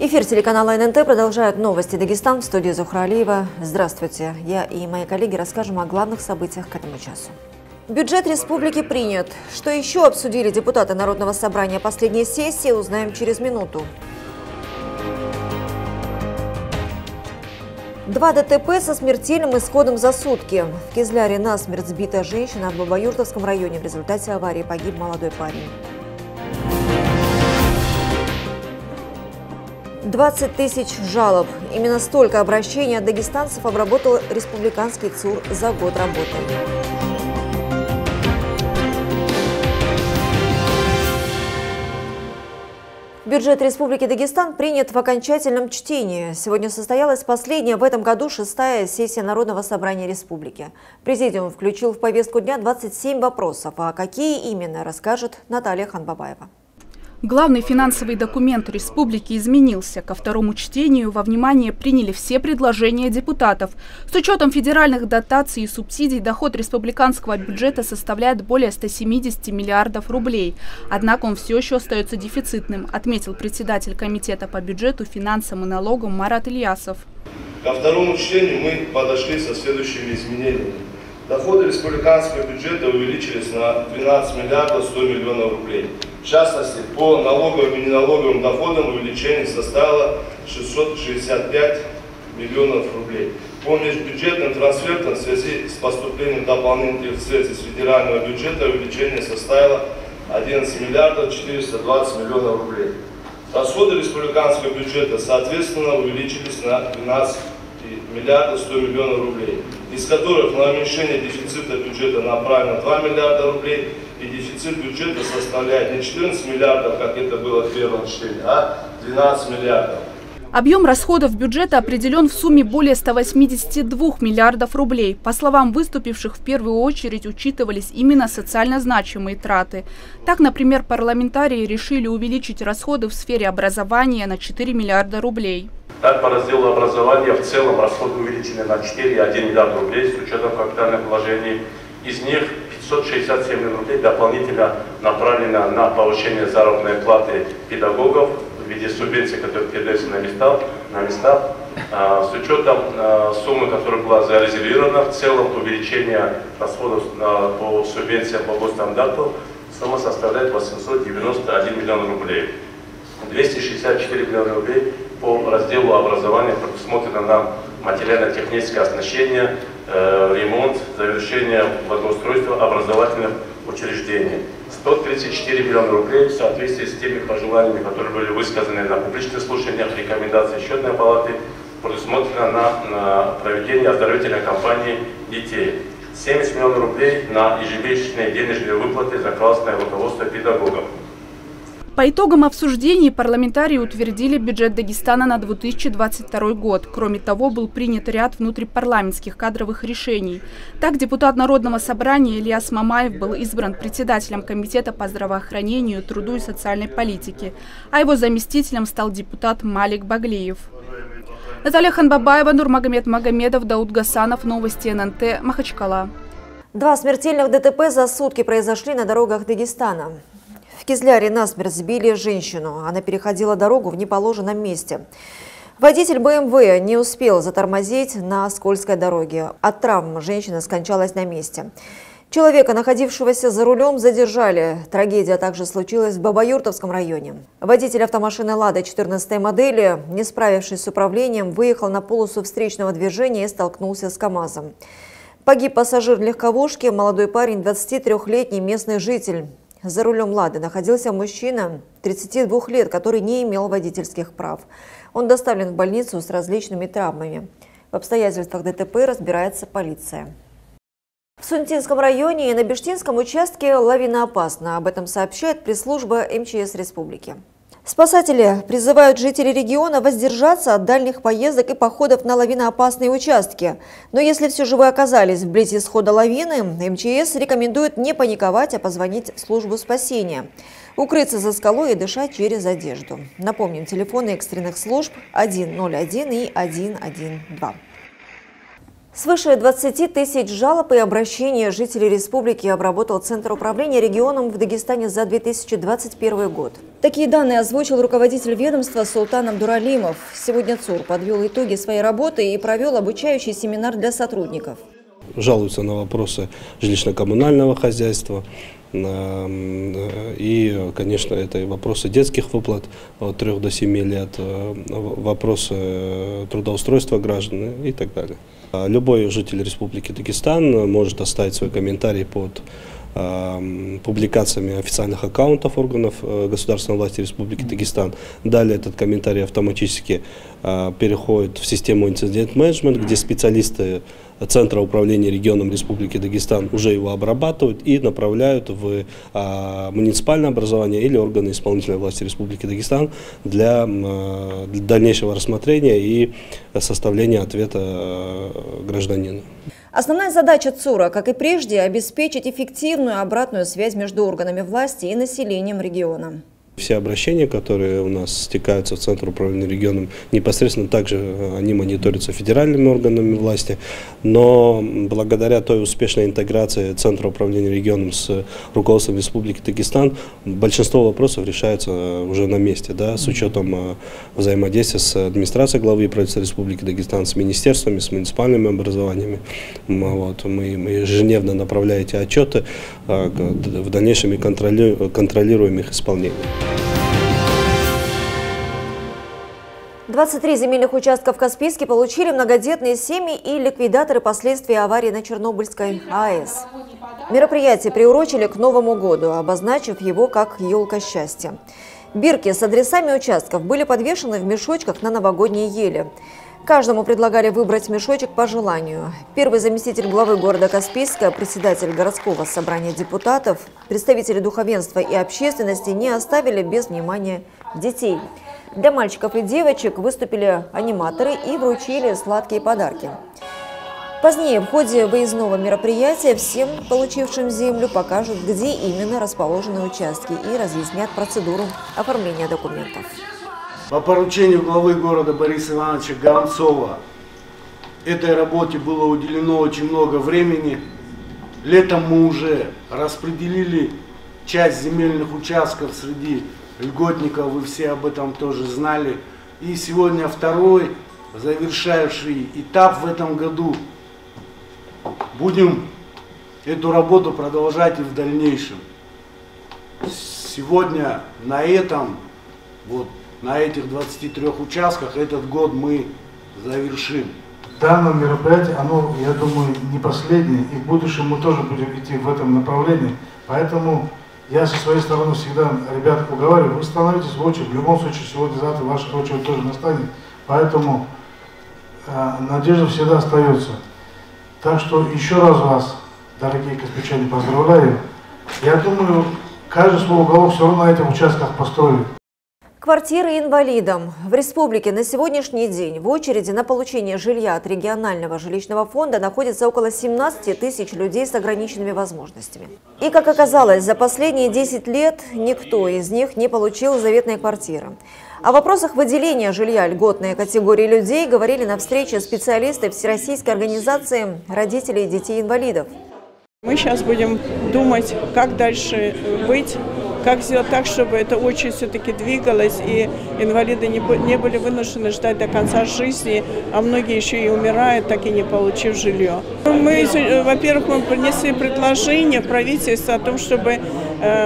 Эфир телеканала ННТ продолжают новости Дагестан в студии Зухра Алиева. Здравствуйте. Я и мои коллеги расскажем о главных событиях к этому часу. Бюджет республики принят. Что еще обсудили депутаты Народного собрания последней сессии, узнаем через минуту. Два ДТП со смертельным исходом за сутки. В Кизляре насмерть сбита женщина, в Бабаюртовском районе в результате аварии погиб молодой парень. 20 тысяч жалоб. Именно столько обращений от дагестанцев обработал республиканский ЦУР за год работы. Бюджет Республики Дагестан принят в окончательном чтении. Сегодня состоялась последняя в этом году шестая сессия Народного собрания республики. Президиум включил в повестку дня 27 вопросов. А какие именно, расскажет Наталья Ханбабаева. Главный финансовый документ республики изменился. Ко второму чтению во внимание приняли все предложения депутатов. С учетом федеральных дотаций и субсидий доход республиканского бюджета составляет более 170 миллиардов рублей. Однако он все еще остается дефицитным, отметил председатель Комитета по бюджету, финансам и налогам Марат Ильясов. Ко второму чтению мы подошли со следующими изменениями. Доходы республиканского бюджета увеличились на 12 миллиардов 100 миллионов рублей. В частности, по налоговым и неналоговым доходам увеличение составило 665 миллионов рублей. По межбюджетным трансфертам в связи с поступлением дополнительных средств из федерального бюджета увеличение составило 11 миллиардов 420 миллионов рублей. Расходы республиканского бюджета, соответственно, увеличились на 12 миллиардов 100 миллионов рублей, из которых на уменьшение дефицита бюджета направлено 2 миллиарда рублей, и дефицит бюджета составляет не 14 миллиардов, как это было в первом чтении, а 12 миллиардов. Объем расходов бюджета определен в сумме более 182 миллиардов рублей. По словам выступивших, в первую очередь учитывались именно социально значимые траты. Так, например, парламентарии решили увеличить расходы в сфере образования на 4 миллиарда рублей. Так, по разделу образования в целом расходы увеличены на 4,1 миллиард рублей с учетом капитальных вложений. Из них 567 миллионов рублей дополнительно направлено на повышение заработной платы педагогов в виде субвенций, которые передаются на места, на места а, с учетом а, суммы, которая была зарезервирована, в целом увеличение расходов по субвенциям по госстандарту сумма составляет 891 миллион рублей. 264 миллиона рублей по разделу образования предусмотрено на материально-техническое оснащение, ремонт, завершение благоустройства образовательных учреждений. 134 миллиона рублей в соответствии с теми пожеланиями, которые были высказаны на публичных слушаниях, рекомендации счетной палаты, предусмотрено на, на проведение оздоровительной кампании детей. 70 миллионов рублей на ежемесячные денежные выплаты за классное руководство педагогов. По итогам обсуждений парламентарии утвердили бюджет Дагестана на 2022 год. Кроме того, был принят ряд внутрипарламентских кадровых решений. Так, депутат Народного собрания Ильяс Мамаев был избран председателем Комитета по здравоохранению, труду и социальной политике, а его заместителем стал депутат Малик Баглиев. Наталья Ханбабаева, Нурмагомед Магомедов, Дауд Гасанов, Новости ННТ, Махачкала. Два смертельных ДТП за сутки произошли на дорогах Дагестана. Кизляре насмерть сбили женщину. Она переходила дорогу в неположенном месте. Водитель БМВ не успел затормозить на скользкой дороге. От травм женщина скончалась на месте. Человека, находившегося за рулем, задержали. Трагедия также случилась в Бабаюртовском районе. Водитель автомашины «Лада» 14 модели, не справившись с управлением, выехал на полосу встречного движения и столкнулся с КАМАЗом. Погиб пассажир легковушки, молодой парень, 23-летний местный житель. За рулем «Лады» находился мужчина 32 лет, который не имел водительских прав. Он доставлен в больницу с различными травмами. В обстоятельствах ДТП разбирается полиция. В Сунтинском районе и на Бештинском участке лавина опасна. Об этом сообщает пресс-служба МЧС Республики. Спасатели призывают жителей региона воздержаться от дальних поездок и походов на лавиноопасные участки. Но если все же вы оказались вблизи схода лавины, МЧС рекомендует не паниковать, а позвонить в службу спасения. Укрыться за скалой и дышать через одежду. Напомним, телефоны экстренных служб 101 и 112. Свыше 20 тысяч жалоб и обращений жителей республики обработал Центр управления регионом в Дагестане за 2021 год. Такие данные озвучил руководитель ведомства Султан Абдуралимов. Сегодня ЦУР подвел итоги своей работы и провел обучающий семинар для сотрудников. Жалуются на вопросы жилищно-коммунального хозяйства, э, и, конечно, это и вопросы детских выплат от 3 до 7 лет, э, вопросы трудоустройства граждан и так далее. А любой житель Республики Дагестан может оставить свой комментарий под э, публикациями официальных аккаунтов органов э, государственной власти Республики Дагестан. Далее этот комментарий автоматически э, переходит в систему инцидент-менеджмент, где специалисты Центра управления регионом Республики Дагестан уже его обрабатывают и направляют в а, муниципальное образование или органы исполнительной власти Республики Дагестан для, а, для дальнейшего рассмотрения и составления ответа а, гражданина. Основная задача ЦУРа, как и прежде, обеспечить эффективную обратную связь между органами власти и населением региона. Все обращения, которые у нас стекаются в Центр управления регионом, непосредственно также э, они мониторятся федеральными органами власти, но благодаря той успешной интеграции Центра управления регионом с руководством Республики Дагестан, большинство вопросов решаются э, уже на месте, да, с учетом э, взаимодействия с администрацией главы и правительства Республики Дагестан, с министерствами, с муниципальными образованиями. Вот, мы, мы ежедневно направляем эти отчеты, в дальнейшем и контролируем их исполнение. 23 земельных участков в Каспийске получили многодетные семьи и ликвидаторы последствий аварии на Чернобыльской АЭС. Мероприятие приурочили к Новому году, обозначив его как «Елка счастья». Бирки с адресами участков были подвешены в мешочках на новогодние ели. Каждому предлагали выбрать мешочек по желанию. Первый заместитель главы города Каспийска, председатель городского собрания депутатов, представители духовенства и общественности не оставили без внимания детей – для мальчиков и девочек выступили аниматоры и вручили сладкие подарки. Позднее в ходе выездного мероприятия всем получившим землю покажут, где именно расположены участки и разъяснят процедуру оформления документов. По поручению главы города Бориса Ивановича Горонцова этой работе было уделено очень много времени. Летом мы уже распределили часть земельных участков среди льготников, вы все об этом тоже знали. И сегодня второй, завершающий этап в этом году. Будем эту работу продолжать и в дальнейшем. Сегодня на этом, вот на этих 23 участках этот год мы завершим. Данное мероприятие, оно, я думаю, не последнее, и в будущем мы тоже будем идти в этом направлении. Поэтому я со своей стороны всегда ребят уговариваю, вы становитесь в очередь, в любом случае сегодня-завтра ваша очередь тоже настанет, поэтому э, надежда всегда остается. Так что еще раз вас, дорогие каспичане, поздравляю. Я думаю, каждый свой уголок все равно на этих участках построит. Квартиры инвалидам. В республике на сегодняшний день в очереди на получение жилья от регионального жилищного фонда находится около 17 тысяч людей с ограниченными возможностями. И, как оказалось, за последние 10 лет никто из них не получил заветной квартиры. О вопросах выделения жилья льготной категории людей говорили на встрече специалисты Всероссийской организации родителей детей-инвалидов. Мы сейчас будем думать, как дальше быть как сделать так, чтобы эта очередь все-таки двигалась, и инвалиды не, не были вынуждены ждать до конца жизни, а многие еще и умирают, так и не получив жилье. Мы, во-первых, мы принесли предложение правительству о том, чтобы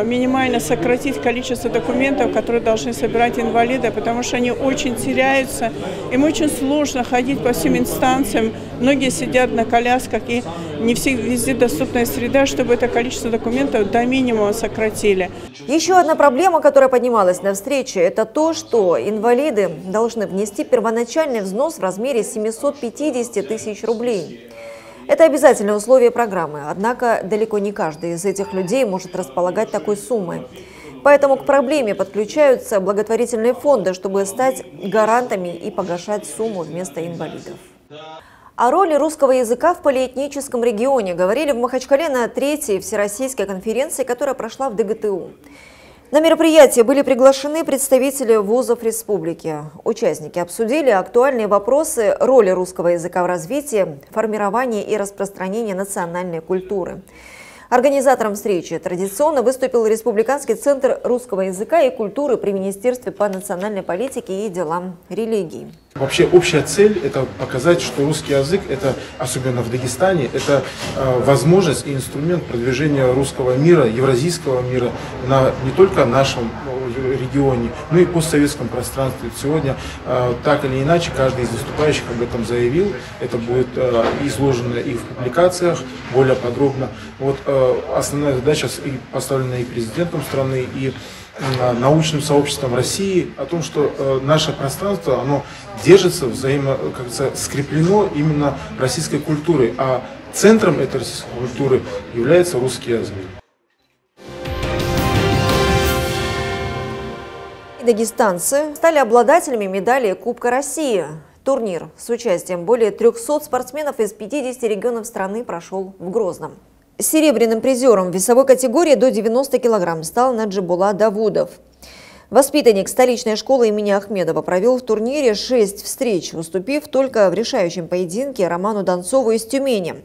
минимально сократить количество документов, которые должны собирать инвалиды, потому что они очень теряются. Им очень сложно ходить по всем инстанциям. Многие сидят на колясках, и не все, везде доступная среда, чтобы это количество документов до минимума сократили. Еще одна проблема, которая поднималась на встрече, это то, что инвалиды должны внести первоначальный взнос в размере 750 тысяч рублей. Это обязательное условие программы, однако далеко не каждый из этих людей может располагать такой суммой. Поэтому к проблеме подключаются благотворительные фонды, чтобы стать гарантами и погашать сумму вместо инвалидов. О роли русского языка в полиэтническом регионе говорили в Махачкале на третьей всероссийской конференции, которая прошла в ДГТУ. На мероприятие были приглашены представители вузов республики. Участники обсудили актуальные вопросы роли русского языка в развитии, формировании и распространении национальной культуры. Организатором встречи традиционно выступил Республиканский центр русского языка и культуры при Министерстве по национальной политике и делам религий. Вообще общая цель – это показать, что русский язык, это особенно в Дагестане, это э, возможность и инструмент продвижения русского мира, евразийского мира на не только нашем регионе, но и постсоветском пространстве. Сегодня э, так или иначе каждый из выступающих об этом заявил. Это будет э, изложено и в публикациях более подробно. Вот э, основная задача и поставлена и президентом страны, и научным сообществом России о том, что наше пространство, оно держится взаимо, как скреплено именно российской культурой, а центром этой российской культуры является русский язык. Дагестанцы стали обладателями медали Кубка России. Турнир с участием более 300 спортсменов из 50 регионов страны прошел в Грозном. Серебряным призером весовой категории до 90 килограмм стал Наджибула Давудов. Воспитанник столичной школы имени Ахмедова провел в турнире 6 встреч, уступив только в решающем поединке Роману Донцову из Тюмени.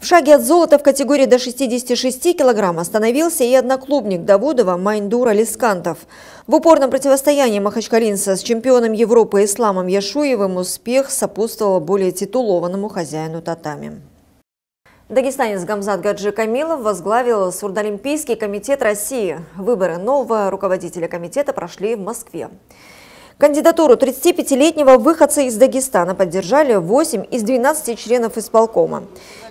В шаге от золота в категории до 66 килограмм остановился и одноклубник Давудова Майндура Лискантов. В упорном противостоянии махачкалинца с чемпионом Европы Исламом Яшуевым успех сопутствовал более титулованному хозяину татами. Дагестанец Гамзат Гаджи Камилов возглавил Сурдолимпийский комитет России. Выборы нового руководителя комитета прошли в Москве. Кандидатуру 35-летнего выходца из Дагестана поддержали 8 из 12 членов исполкома.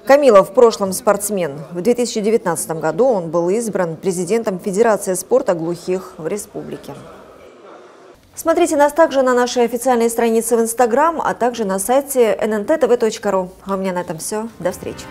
Камилов в прошлом спортсмен. В 2019 году он был избран президентом Федерации спорта глухих в республике. Смотрите нас также на нашей официальной странице в Инстаграм, а также на сайте nntv.ru. А у меня на этом все. До встречи.